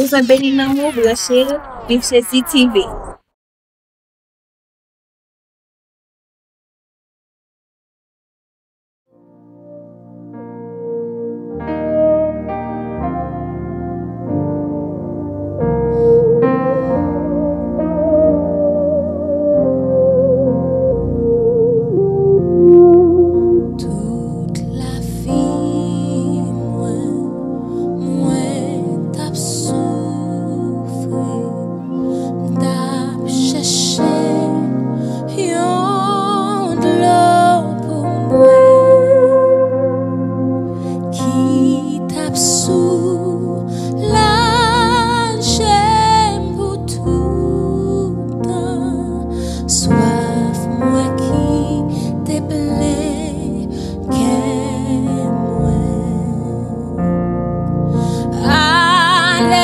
Uzma beni namu bulaşır, bir şey TV.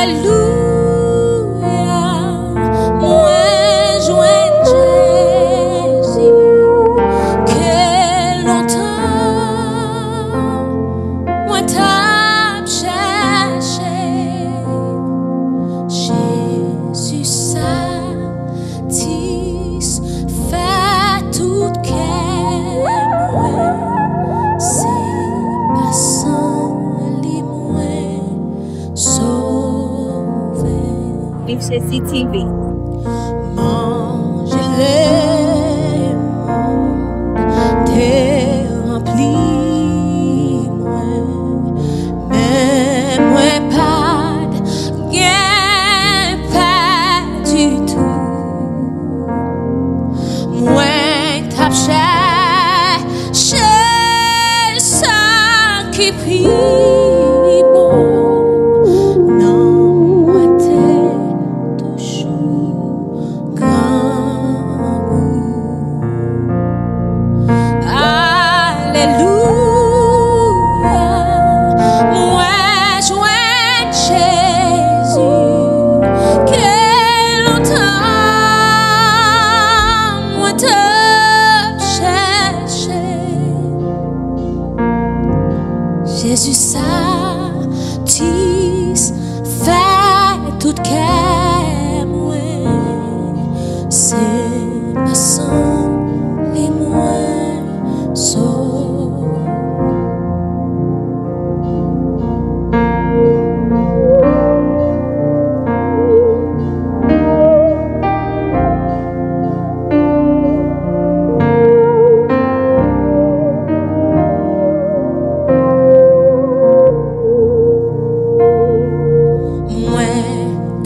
Hallelujah.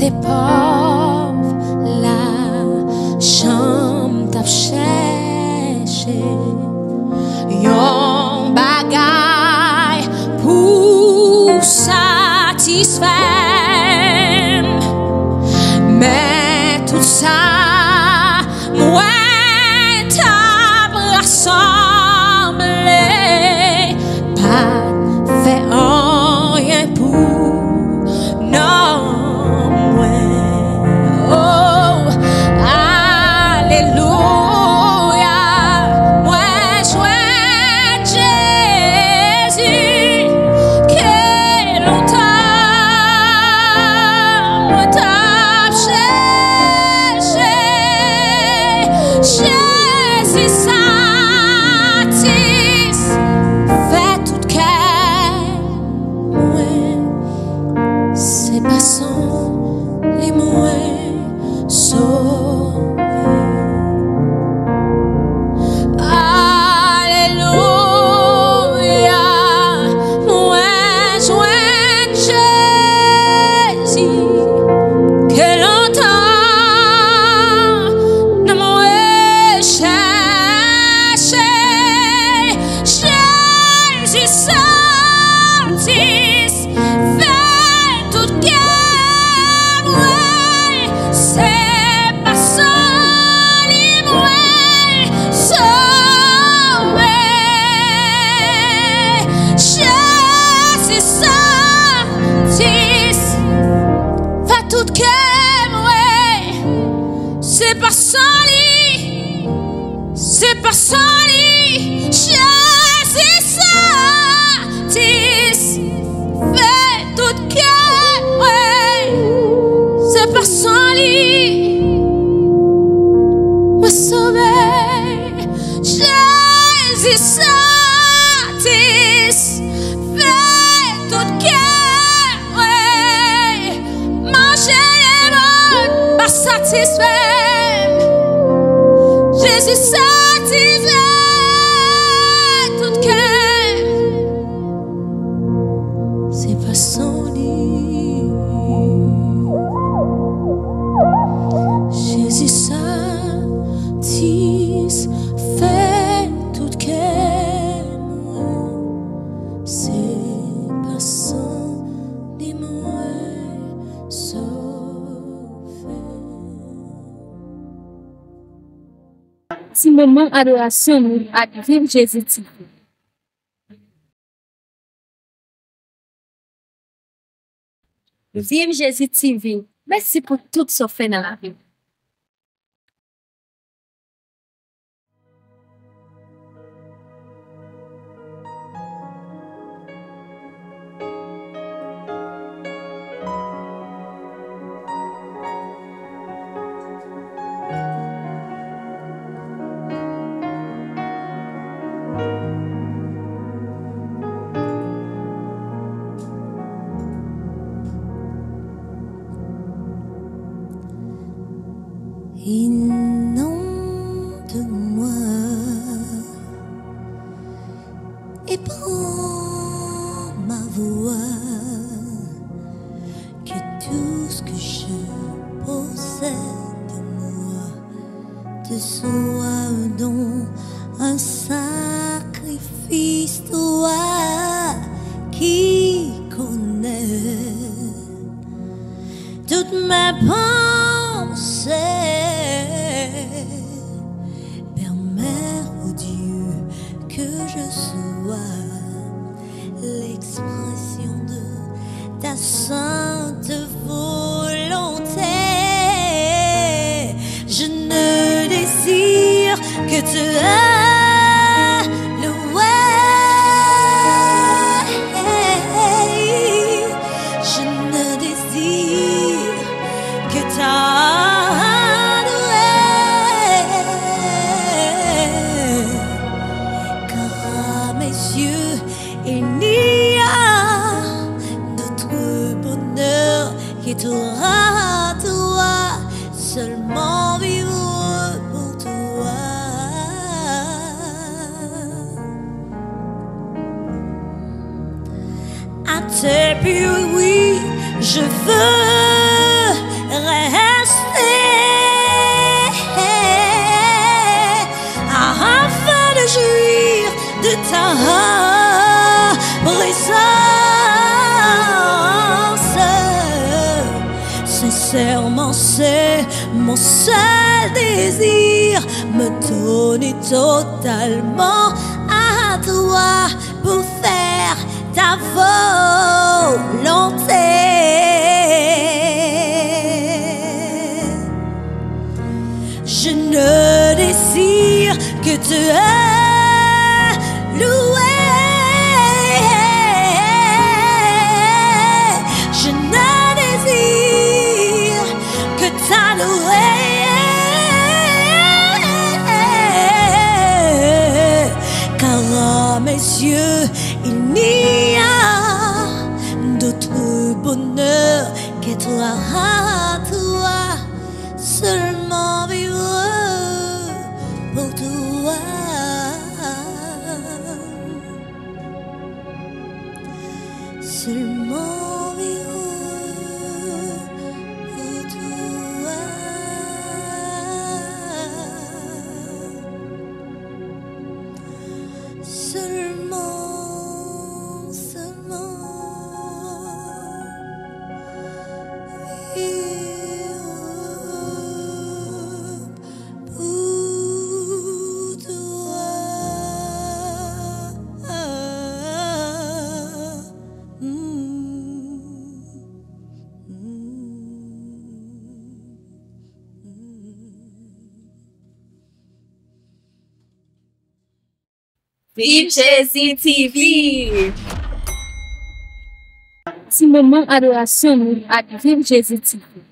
tes pauvres la chambre t'a cherché yon bagay pour satisfaire his fame. Jesus said. mouman adorasyon nou ak viv Jezitivou. Viv Jezitivou, mersi pou tout so fè nan la viv. À tes pieds, je veux rester afin de jouir de ta présence. Sincèrement, c'est mon seul désir, me donner totalement à toi ta volonté. Je ne désire que te louer. Je ne désire que. Car à mes yeux, il n'y bonheur que toi, toi, Bipchezi TV Ti mouman adorasyon nou at Bipchezi TV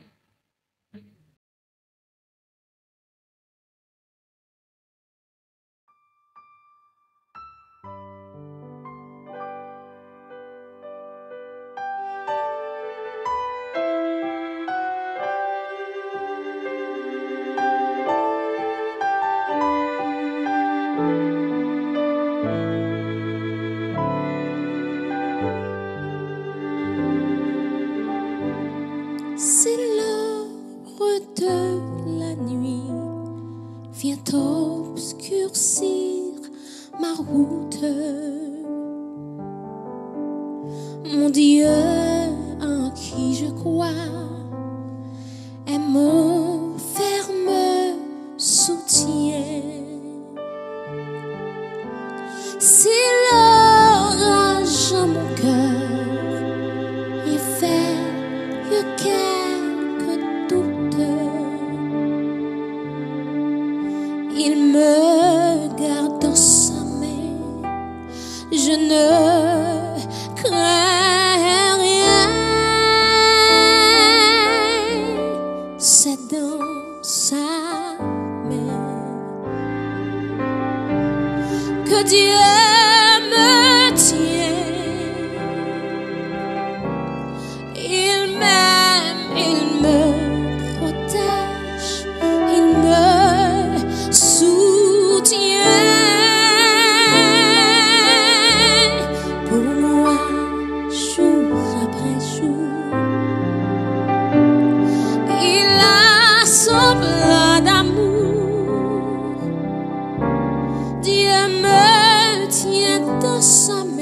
some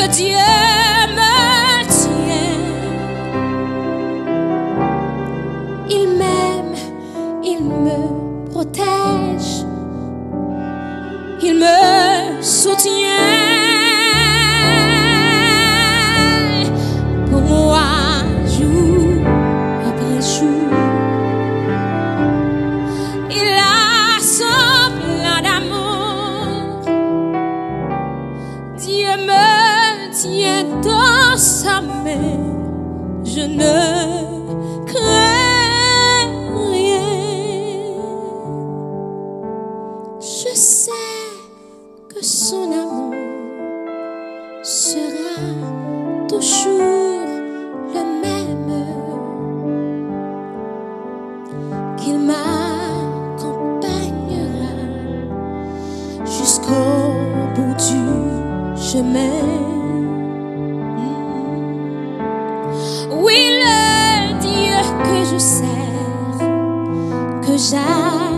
boca de chemin. Oui, le Dieu que je sers, que j'aime.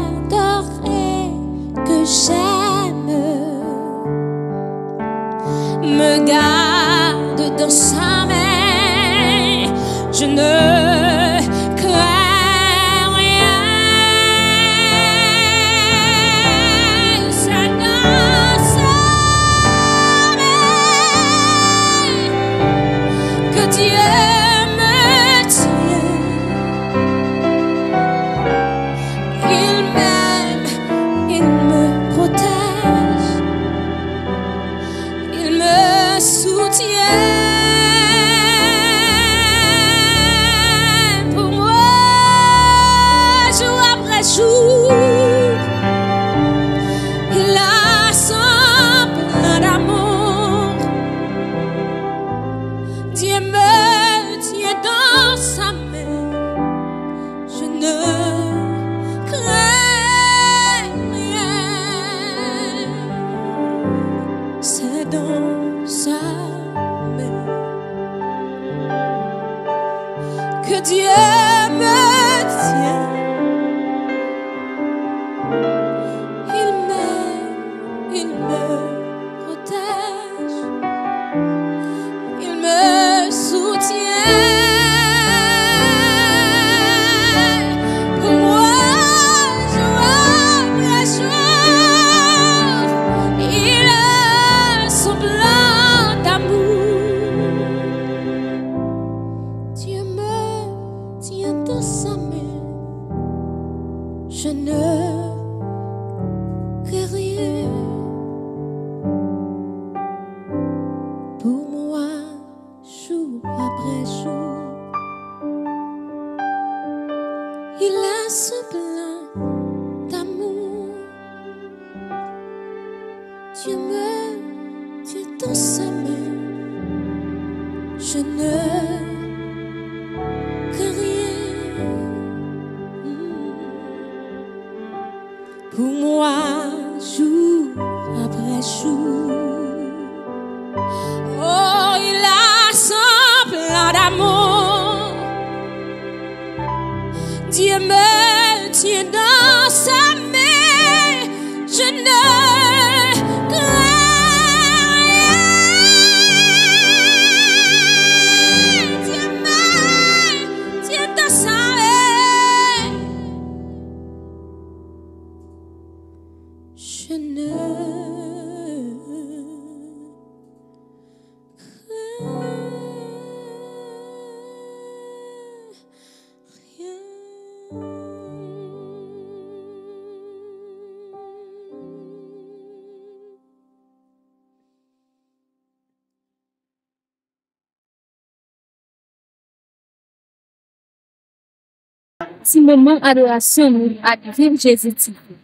si menman adorasyon nou at viv Jezitifou.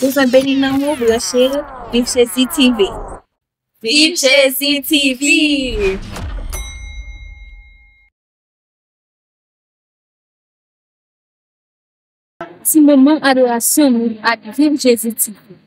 Devan beli nan mou blachel, viv Jezitiv. Viv Jezitiv! Si menman adorasyon nou at viv Jezitifou.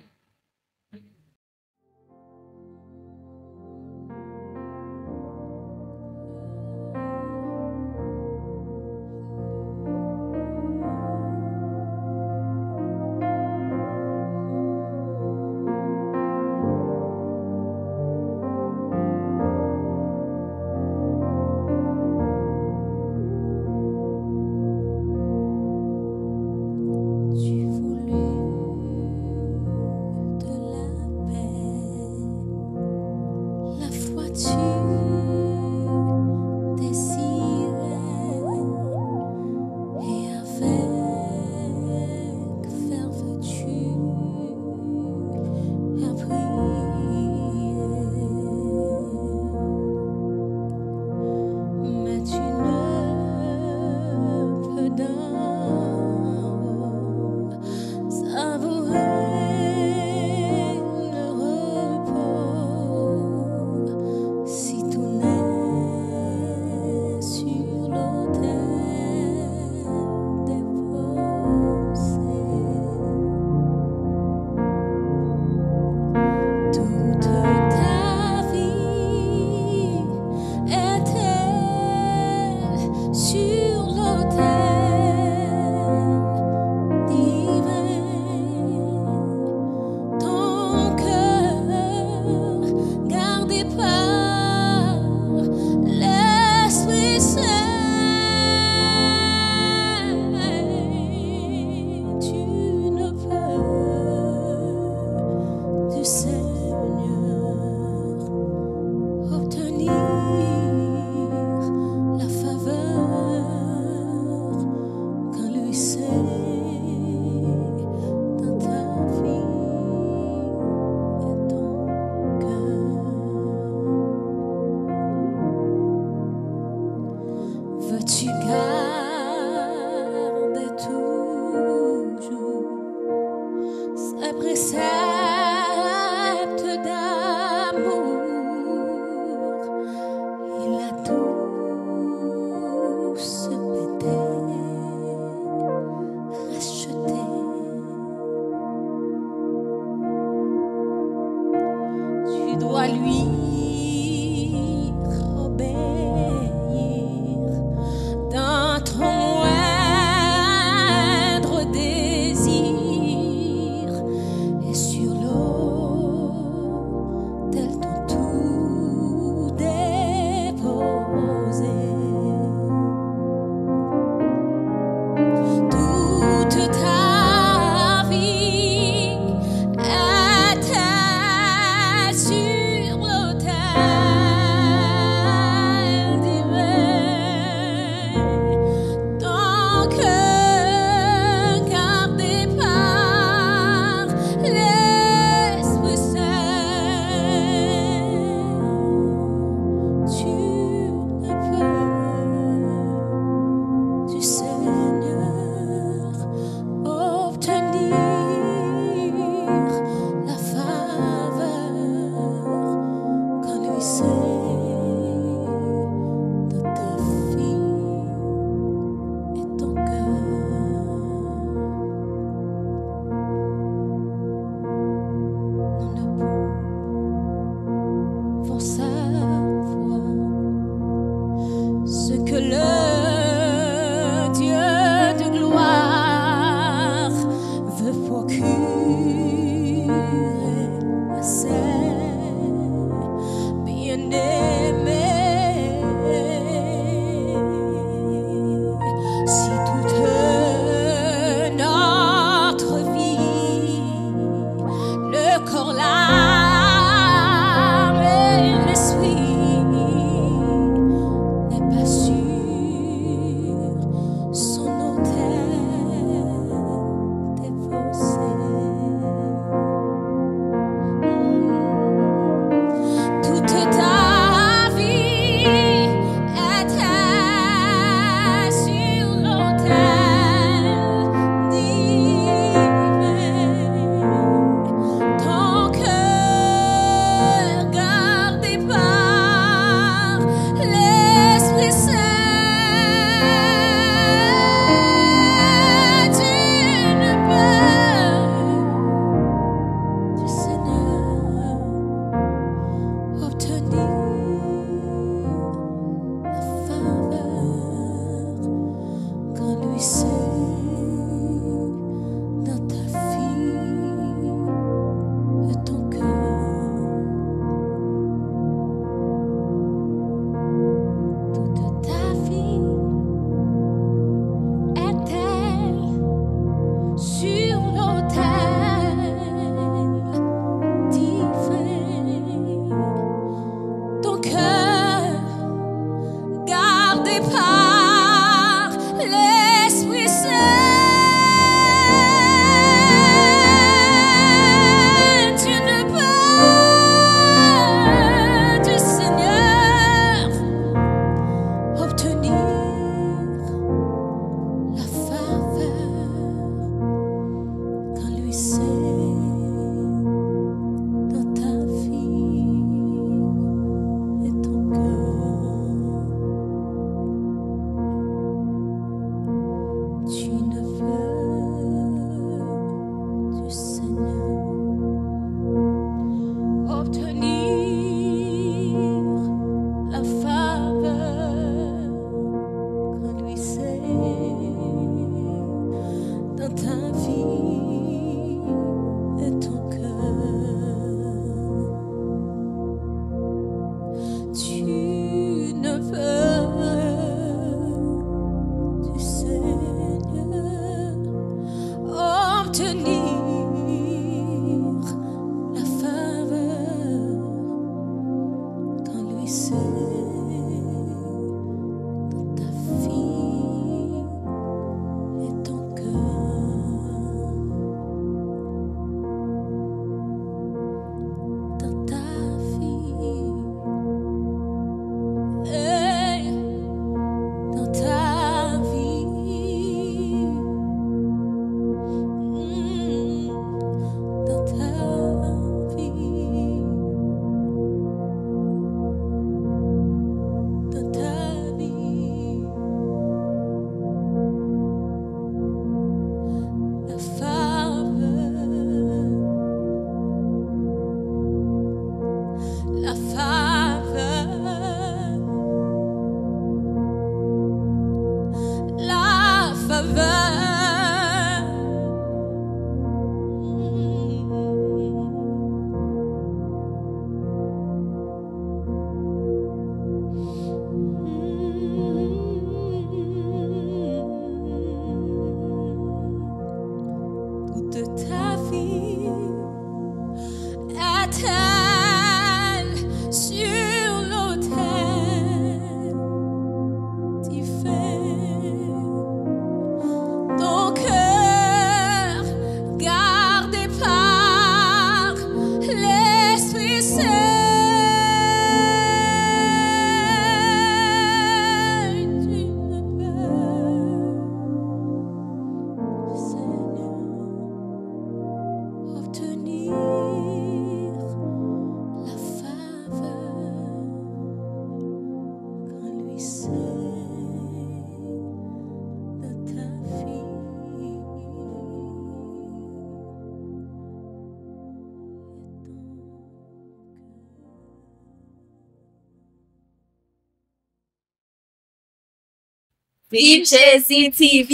Vimjezi TV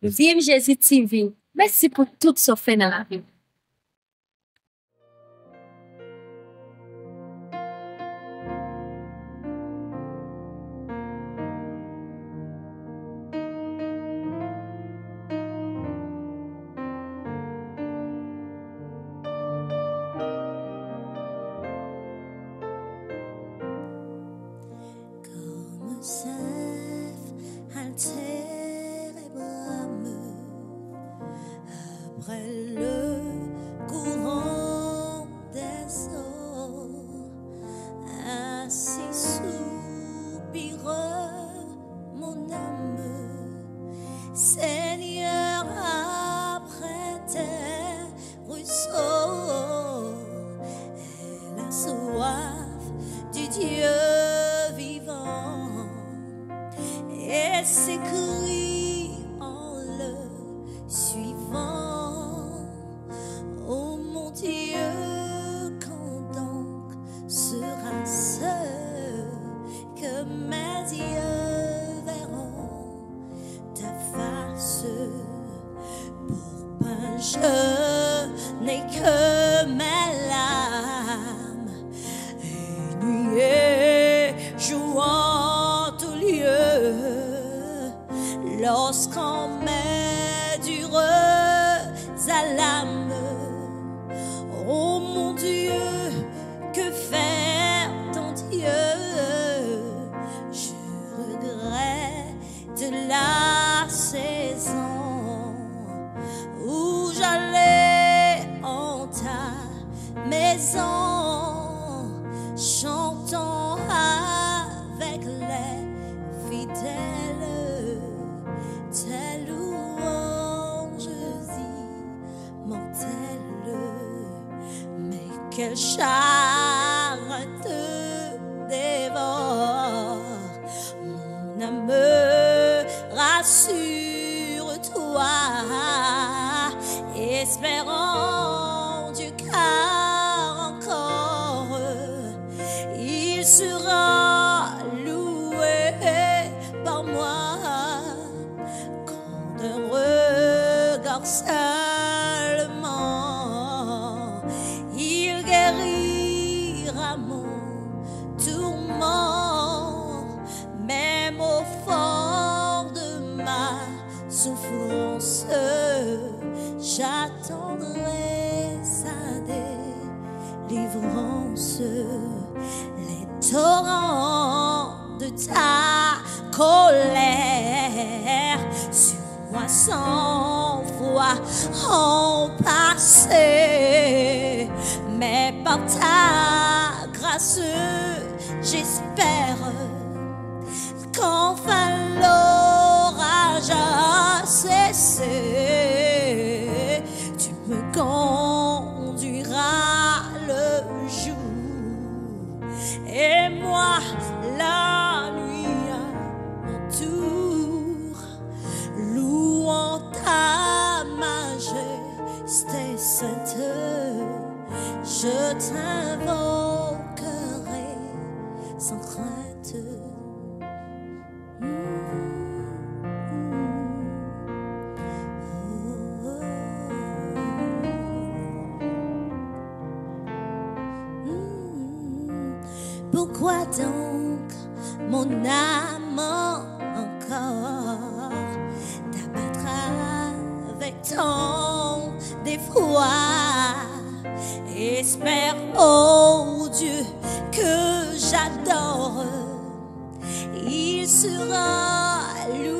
Vimjezi TV Mèsi pou tout sou fè nan la vi regard te dévore, mon âme me rassure. Les torrents de ta colère sur moi cent fois en passé, mais par ta grâce, j'espère qu'enfin l'orage a cessé. Je t'invoquerai sans crainte. Pourquoi donc mon âme encore t'abattra avec tant d'effroi? Espère, oh Dieu, que j'adore. Il sera loué